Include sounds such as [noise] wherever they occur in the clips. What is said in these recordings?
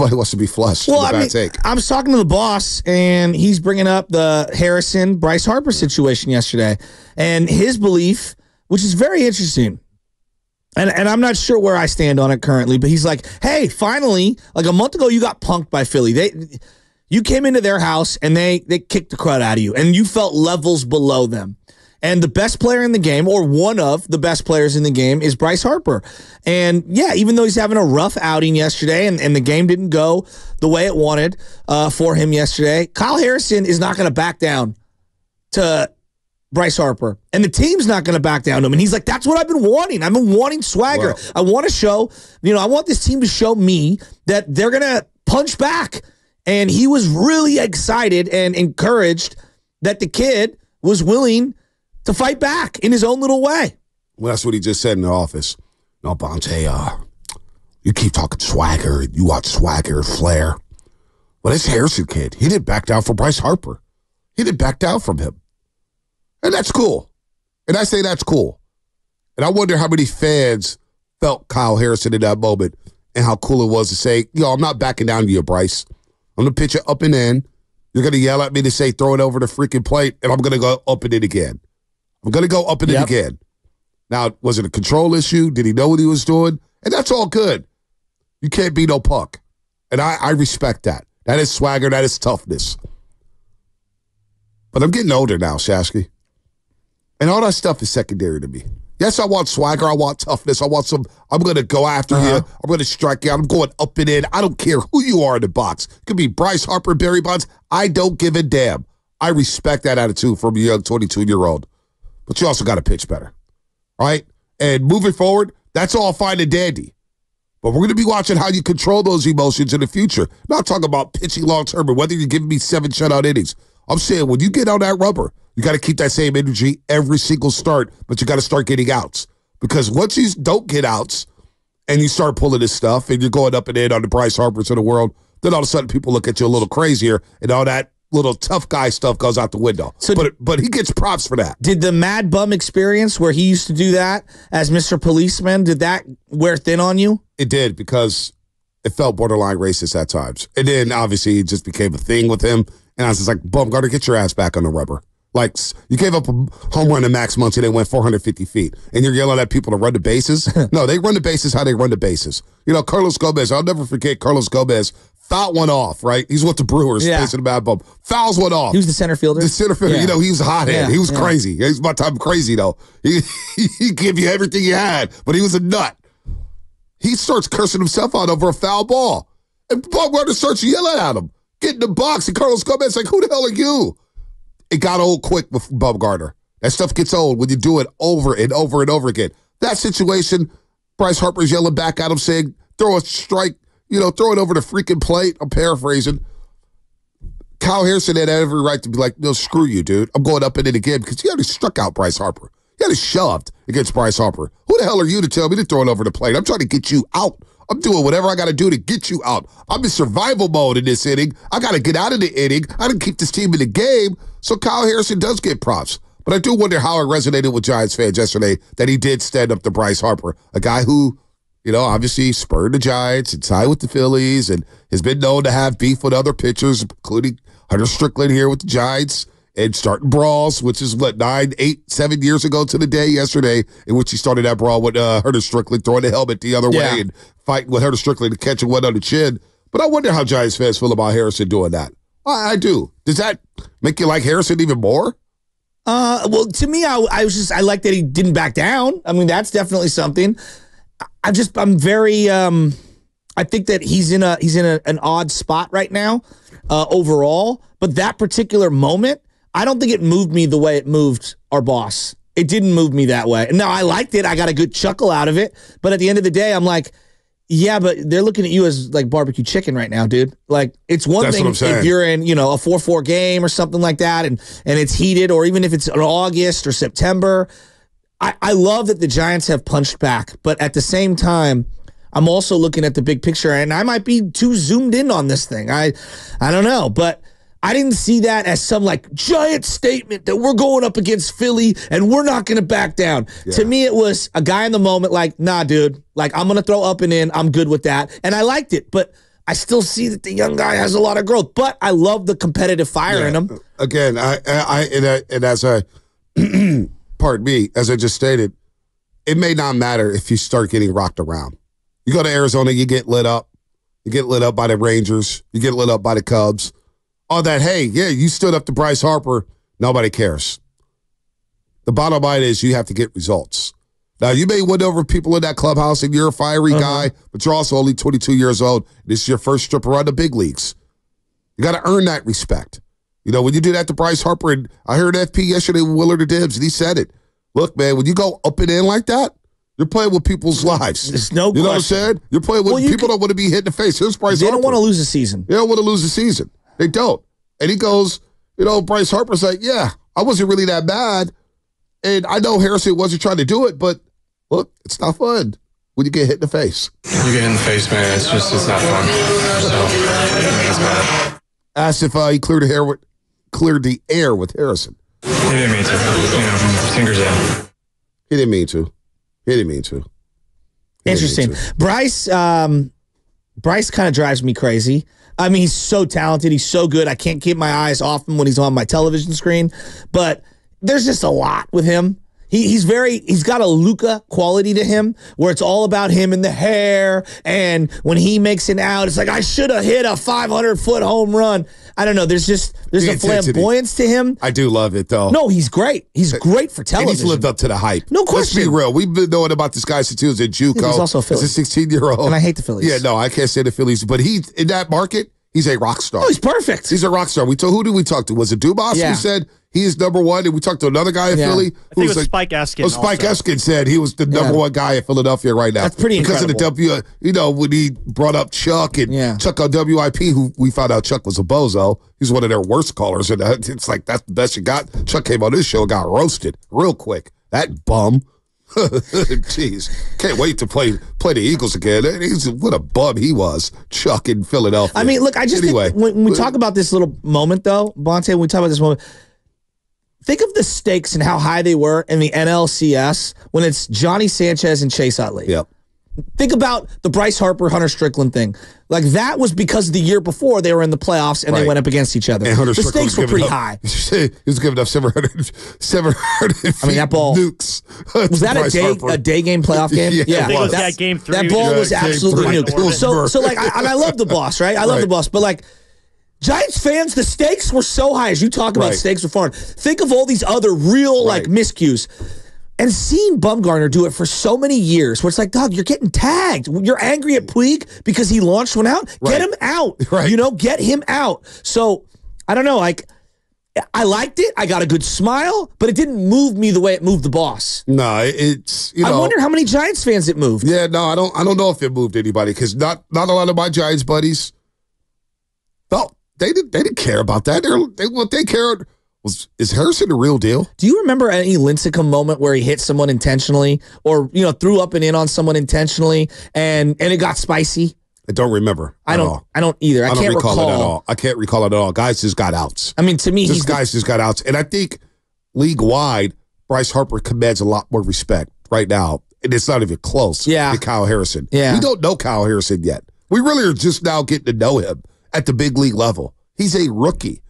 Nobody wants to be flushed. Well, I mean, take. I was talking to the boss, and he's bringing up the Harrison Bryce Harper situation yesterday, and his belief, which is very interesting. And, and I'm not sure where I stand on it currently, but he's like, "Hey, finally, like a month ago, you got punked by Philly. They, you came into their house and they they kicked the crud out of you, and you felt levels below them. And the best player in the game, or one of the best players in the game, is Bryce Harper. And yeah, even though he's having a rough outing yesterday and, and the game didn't go the way it wanted uh, for him yesterday, Kyle Harrison is not going to back down to Bryce Harper. And the team's not going to back down to him. And he's like, that's what I've been wanting. I've been wanting swagger. Wow. I want to show, you know, I want this team to show me that they're going to punch back. And he was really excited and encouraged that the kid was willing to fight back in his own little way. Well, that's what he just said in the office. No, Bonta, uh, you keep talking swagger. You watch swagger flair. Well, this Harrison kid, he didn't back down for Bryce Harper. He didn't back down from him. And that's cool. And I say that's cool. And I wonder how many fans felt Kyle Harrison in that moment and how cool it was to say, yo, I'm not backing down to you, Bryce. I'm going to pitch it up and in. You're going to yell at me to say, throw it over the freaking plate, and I'm going to go up and in again. I'm going to go up and in Yep. again. Now, was it a control issue? Did he know what he was doing? And that's all good. You can't be no punk. And I, I respect that. That is swagger. That is toughness. But I'm getting older now, Shasky. And all that stuff is secondary to me. Yes, I want swagger. I want toughness. I want some. I'm going to go after uh-huh. you. I'm going to strike you out. I'm going up and in. I don't care who you are in the box. It could be Bryce Harper, Barry Bonds. I don't give a damn. I respect that attitude from a young 22 year old. But you also got to pitch better. All right? And moving forward, that's all fine and dandy. But we're going to be watching how you control those emotions in the future. Not talking about pitching long term and whether you're giving me seven shutout innings. I'm saying when you get on that rubber, you got to keep that same energy every single start, but you got to start getting outs. Because once you don't get outs and you start pulling this stuff and you're going up and in on the Bryce Harpers of the world, then all of a sudden people look at you a little crazier and all that little tough guy stuff goes out the window. So- but but he gets props for that. Did the Mad Bum experience where he used to do that as Mr. Policeman, did that wear thin on you? It did because it felt borderline racist at times. And then obviously it just became a thing with him. And I was just like, Bumgarner, get your ass back on the rubber. Like you gave up a home run to Max Muncy, they went 450 feet, and you're yelling at people to run the bases. [laughs] no, they run the bases how they run the bases. You know, Carlos Gomez. I'll never forget Carlos Gomez fouled one off. Right, he's with the Brewers, Yeah. facing the bad bum. Fouls one off. He was the center fielder. The center fielder, Yeah. you know, he was a hothead. Yeah, he was crazy. He's my type of crazy though. [laughs] He he give you everything he had, but he was a nut. He starts cursing himself out over a foul ball, and Bumgarner starts yelling at him, get in the box, and Carlos Gomez like, "Who the hell are you?" It got old quick with Bumgarner. That stuff gets old when you do it over and over and over again. That situation, Bryce Harper's yelling back at him saying, "Throw a strike." You know, throw it over the freaking plate. I'm paraphrasing. Kyle Harrison had every right to be like, no, screw you, dude. I'm going up in it again because he already struck out Bryce Harper. He had it shoved against Bryce Harper. Who the hell are you to tell me to throw it over the plate? I'm trying to get you out. I'm doing whatever I got to do to get you out. I'm in survival mode in this inning. I got to get out of the inning. I didn't keep this team in the game. So Kyle Harrison does get props. But I do wonder how it resonated with Giants fans yesterday that he did stand up to Bryce Harper, a guy who you know, obviously spurred the Giants and tied with the Phillies and has been known to have beef with other pitchers, including Hunter Strickland here with the Giants and starting brawls, which is what, nine, eight, seven years ago to the day yesterday, in which he started that brawl with uh, Hunter Strickland throwing the helmet the other Yeah. way and fighting with Hunter Strickland to catch a one on the chin. But I wonder how Giants fans feel about Harrison doing that. I, I do. Does that make you like Harrison even more? Uh, well, to me, I, I was just I like that he didn't back down. I mean, that's definitely something. I- I'm just I'm very um, I think that he's in a he's in a, an odd spot right now, uh, overall. But that particular moment, I don't think it moved me the way it moved our boss. It didn't move me that way. Now I liked it. I got a good chuckle out of it. But at the end of the day, I'm like. Yeah, but they're looking at you as like barbecue chicken right now, dude. Like it's one That's thing if you're in, you know, a four four game or something like that, and and it's heated, or even if it's in August or September. I, I love that the Giants have punched back, but at the same time, I'm also looking at the big picture, and I might be too zoomed in on this thing. I I don't know, but I didn't see that as some like giant statement that we're going up against Philly and we're not going to back down. To me, it was a guy in the moment, like, nah, dude, like I'm going to throw up and in. I'm good with that, and I liked it, but. I still see that the young guy has a lot of growth, but I love the competitive fire in him. Again, I, I, I and, I, and as I, [clears throat] pardon B, as I just stated, it may not matter if you start getting rocked around. You go to Arizona, you get lit up. You get lit up by the Rangers. You get lit up by the Cubs. All that, hey, yeah, you stood up to Bryce Harper. Nobody cares. The bottom line is you have to get results. Now, you may win over people in that clubhouse and you're a fiery Uh-huh. guy, but you're also only 22 years old. This is your first trip around the big leagues. You got to earn that respect. You know, when you do that to Bryce Harper, and I heard FP yesterday with Willard Dibbs, and he said it. Look, man, when you go up and in like that, you're playing with people's lives. There's no You know what I'm question. saying? You're playing with Well, you people can- don't want to be hit in the face. Here's Bryce They Harper. don't want to lose a season. They don't want to lose a season. They don't. And he goes, you know, Bryce Harper's like, yeah, I wasn't really that bad. And I know Harrison wasn't trying to do it, but look, it's not fun when you get hit in the face. You get in the face, man. It's just, it's not fun. So, it's bad. Asked if uh, he cleared the air with, cleared the air with Harrison. He didn't mean to. You know, fingers in. He didn't mean to. He didn't mean to. He didn't mean Interesting. to. Bryce, um, Bryce kind of drives me crazy. I mean, he's so talented. He's so good. I can't keep my eyes off him when he's on my television screen. But there's just a lot with him. He, he's very he's got a Luka quality to him where it's all about him and the hair and when he makes an out it's like I should have hit a 500 foot home run I don't know there's just there's The a intensity. flamboyance to him I do love it though. no he's great he's great for And he's lived up to the hype. No Let's be real. We've been knowing about this guy since he was at JUCO. He's also a Philly. He's a 16 year old. And I hate the Phillies. Yeah, no, I can't say the Phillies, but he in that market, he's a rock star. oh he's perfect He's a rock star. We told who did we talk to? Was it Dubas Yeah. who said he is number one? And we talked to another guy in Yeah. Philly I think it was Spike Eskin Oh, Spike also. Eskin said he was the number Yeah. one guy in Philadelphia right now. That's pretty because of the W. You know when he brought up Chuck and Yeah. Chuck on WIP, who we found out Chuck was a bozo. He's one of their worst callers, and uh, it's like that's the best you got. Chuck came on this show and got roasted real quick. That bum. [laughs] Jeez, can't wait to play play the Eagles again. He's what a bum he was, Chuck in Philadelphia. I mean, look, I just anyway. when we talk about this little moment, though, Bonta, when we talk about this moment, think of the stakes and how high they were in the NLCS when it's Johnny Sanchez and Chase Utley. Yep. Think about the Bryce Harper Hunter Strickland thing. Like that was because the year before they were in the playoffs and they went up against each other. And Hunter the Strickland stakes were pretty giving high. up- [laughs] he was giving up 700, 700 I mean, that ball- nukes. [laughs] Was that a day a day game playoff game? Yeah, I think was that game three. That ball Yeah, was absolutely three. nuked. It was So, so like, I, and I love the boss, right? I love Right. the boss, but like. Giants fans, the stakes were so high as you talk about Right. stakes were foreign. Think of all these other real like miscues. And seeing Bumgarner do it for so many years, where it's like, dog, you're getting tagged. You're angry at Puig because he launched one out. Right. Get him out. [laughs] Right. You know, get him out. So I don't know. Like, I liked it. I got a good smile, but it didn't move me the way it moved the boss. No, it's you know. I wonder how many Giants fans it moved. Yeah, no, I don't. I don't know if it moved anybody because not not a lot of my Giants buddies felt they didn't they didn't care about that. They're, they what they cared was is Harrison the real deal? Do you remember any Lincecum moment where he hit someone intentionally, or you know threw up and in on someone intentionally, and and it got spicy? I don't remember. I at don't. all. I don't either. I, I don't can't recall, recall. it at all. I can't recall it at all. Guys just got outs. I mean, to me, he's Just the- guys just got outs, and I think league wide, Bryce Harper commands a lot more respect right now, and it's not even close. Yeah. to Kyle Harrison. Yeah. we don't know Kyle Harrison yet. We really are just now getting to know him at the big league level. He's a rookie.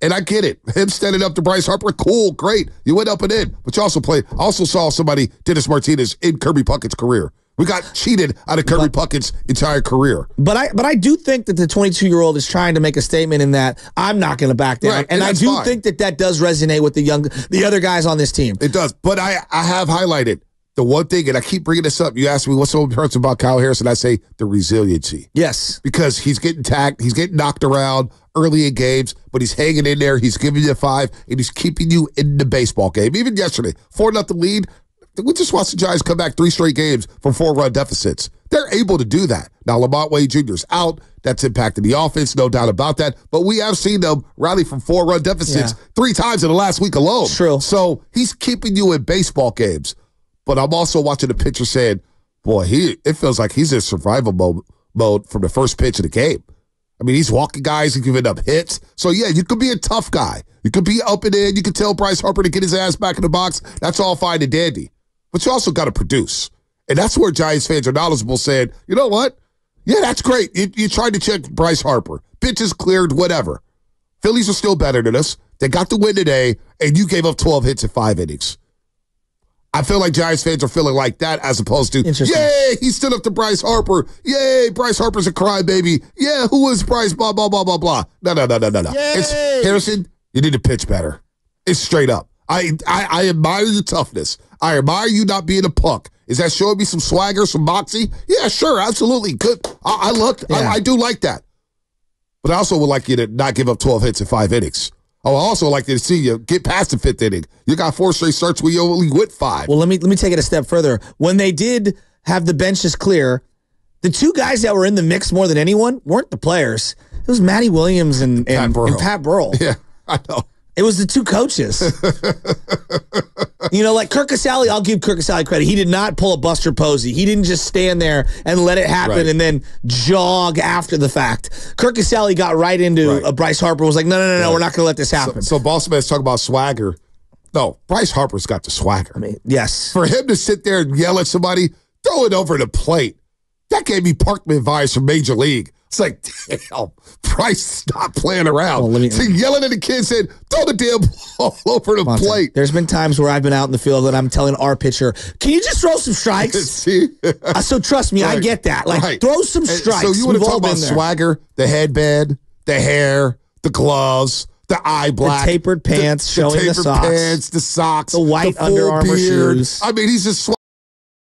And I get it. Him standing up to Bryce Harper, cool, great. You went up and in. But you also played. I also saw somebody, Dennis Martinez, in Kirby Puckett's career. We got cheated out of Kirby Puckett's entire career. But I but I do think that the 22 year old is trying to make a statement in that I'm not going to back down, Right, and, and I do fine. think that that does resonate with the young the other guys on this team. It does. But I, I have highlighted the one thing, and I keep bringing this up. You ask me what's so important about Kyle Harrison. I say the resiliency Yes, because he's getting tagged, he's getting knocked around early in games, but he's hanging in there. He's giving you five, and he's keeping you in the baseball game. Even yesterday, four nothing lead. We just watched the Giants come back three straight games from four run deficits. They're able to do that. Now LaMonte Wade Jr.'s out. That's impacted the offense, no doubt about that. But we have seen them rally from four run deficits Yeah. three times in the last week alone. True. So he's keeping you in baseball games. But I'm also watching the pitcher saying, boy, he it feels like he's in survival mode, mode from the first pitch of the game. I mean, he's walking guys, he's giving up hits. So yeah, you could be a tough guy. You could be up and in. You could tell Bryce Harper to get his ass back in the box. That's all fine and dandy. But you also got to produce. And that's where Giants fans are knowledgeable saying, you know what? Yeah, that's great. You, you tried to check Bryce Harper. Pitches cleared, whatever. Phillies are still better than us. They got the win today, and you gave up 12 hits in five innings. I feel like Giants fans are feeling like that as opposed to, yay, he stood up to Bryce Harper. Yay, Bryce Harper's a crybaby. Yeah, who was Bryce? Blah, blah, blah, blah, blah. No, no, no, no, no, no. It's Harrison, you need to pitch better. It's straight up. I, I, I admire the toughness. I admire you not being a punk. Is that showing me some swagger, some moxie? Yeah, sure, absolutely. Good. I, I look, Yeah. I, I do like that. But I also would like you to not give up 12 hits in five innings. Oh, I would also like to see you get past the fifth inning. You got four straight starts where you only went five. Well, let me let me take it a step further. When they did have the benches clear, the two guys that were in the mix more than anyone weren't the players. It was Matty Williams and, Pat and, Burrell. and Pat Burrell. [laughs] yeah, I know. It was the two coaches. [laughs] you know, like Curt Casali, I'll give Curt Casali credit. He did not pull a Buster Posey. He didn't just stand there and let it happen Right. and then jog after the fact. Curt Casali got right into Right. uh, Bryce Harper. Was like, no, no, no, no, we're not going to let this happen. So Boss Man's talking about swagger. No, Bryce Harper's got the swagger. yes, For him to sit there and yell at somebody, throw it over the plate. That gave me Parkman vibes from Major League. It's like, damn, Bryce, stop playing around. Well, me- so yelling at the kid said, throw the damn [laughs] ball over the Monty, plate. There's been times where I've been out in the field and I'm telling our pitcher, "Can you just throw some strikes?" [laughs] See? Uh, so trust me, I get that. Like, Right. throw some And strikes. So you want to talk about there. swagger, the headband, the hair, the gloves, the eye black, tapered pants showing the tapered socks. pants, the socks, The white full Under Armour beard. shoes. I mean, he's just